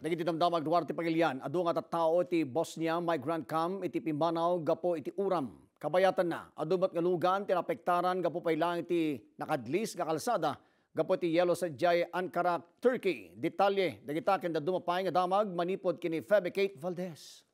Dagiti damdamag Duarte Pagilian, adu nga tattao iti Bosnia migrant camp iti Pimbanaw gapo iti Uram. Kabayatan na, adu mat nga lugan tinapektaran gapo pailang iti nakadlis nga kalsada gapo iti Yellow Sajay Ankara, Turkey. Detalye, dagitaken da dumapay nga damag manipod kini Febe Kate Valdez.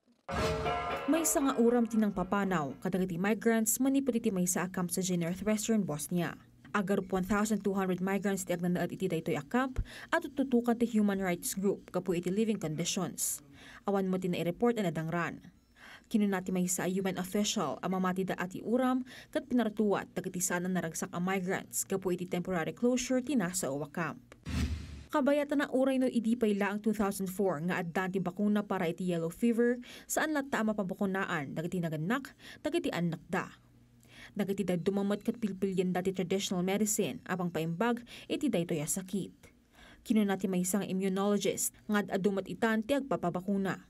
May isa nga uram tinang papanaw, kadagiti migrants manipod iti may sa camp sa Northwestern Bosnia. Agar 1,200 migrants ti agnanaad iti daytoy a camp at tututukan ti human rights group kapo iti living conditions. Awan mo tina-report na nadangran. Kinunati may sa UN official ang mamati da ati uram kat pinartuwat dagiti sana naragsak ang migrants kapo iti temporary closure ti nasa Owa camp. Kabayatan na uray no idi pa ila ang 2004 nga addan ti bakuna para iti yellow fever saan latta mapabakunaan dagiti naganak dagiti anak da. Dagiti da dumamot kat pilpilyan dati traditional medicine apang paimbag iti daytoy a sakit. Kinunati may isang immunologist nga adumat itan ti agpapabakuna.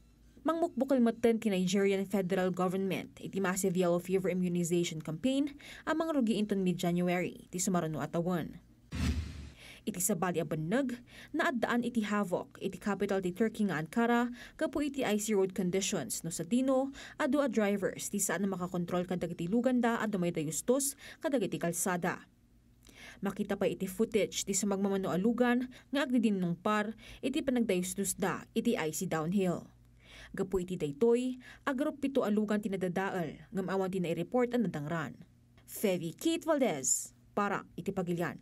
Mangmukbukal maten ti Nigerian federal government iti massive yellow fever immunization campaign amang rugi inton mid-January ti sumarano atawan iti sabali a bannag na addaan iti havoc iti capital ti Turkey nga Ankara kapo iti icy road conditions no sa dino adu a drivers ti saan na makakontrol kadag iti luganda adu may dayustos kadag iti kalsada. Makita pa iti footage ti sa magmamano alugan nga agdidin nung par iti panagdayustos da iti icy downhill. Gapo iti daytoy, agrop pito alugan tinadadaal ngam awan tina i-report ang nadangran. Fevi Kate Valdez, para iti pagilyan.